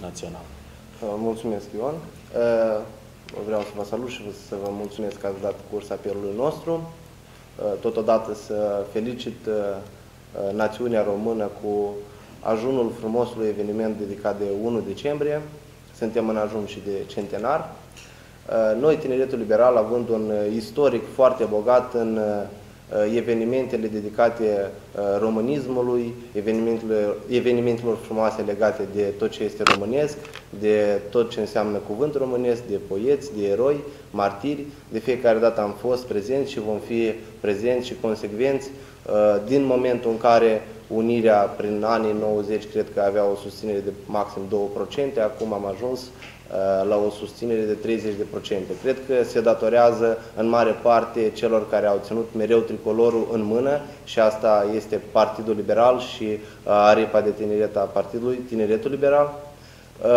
național. Mulțumesc, Ion. Vreau să vă salut și să vă mulțumesc că ați dat curs apelului nostru. Totodată să felicit națiunea română cu ajunul frumosului eveniment dedicat de 1 decembrie. Suntem în ajun și de centenar. Noi, Tineretul Liberal, având un istoric foarte bogat în Uh, evenimentele dedicate uh, românismului, evenimentelor, evenimentelor frumoase legate de tot ce este românesc, de tot ce înseamnă cuvânt românesc, de poeți, de eroi, martiri. De fiecare dată am fost prezenți și vom fi prezenți și consecvenți uh, din momentul în care Unirea prin anii 90 cred că avea o susținere de maxim 2%, acum am ajuns uh, la o susținere de 30%. Cred că se datorează în mare parte celor care au ținut mereu tricolorul în mână și asta este Partidul Liberal și uh, aripa de tineret a Partidului Tineretul Liberal. Uh,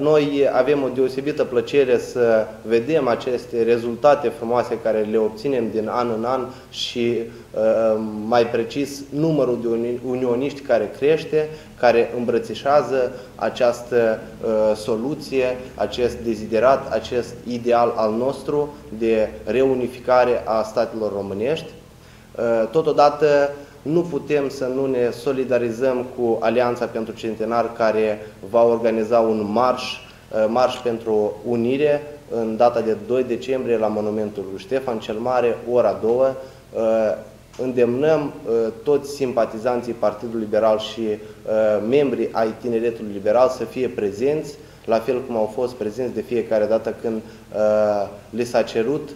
noi avem o deosebită plăcere să vedem aceste rezultate frumoase care le obținem din an în an și uh, mai precis numărul de unioniști care crește, care îmbrățișează această uh, soluție, acest deziderat, acest ideal al nostru de reunificare a statelor românești. Totodată nu putem să nu ne solidarizăm cu Alianța pentru Centenar care va organiza un marș, uh, marș pentru unire în data de 2 decembrie la monumentul lui Ștefan cel Mare, ora 2. Uh, îndemnăm uh, toți simpatizanții Partidului Liberal și membrii ai Tineretului Liberal să fie prezenți, la fel cum au fost prezenți de fiecare dată când li s-a cerut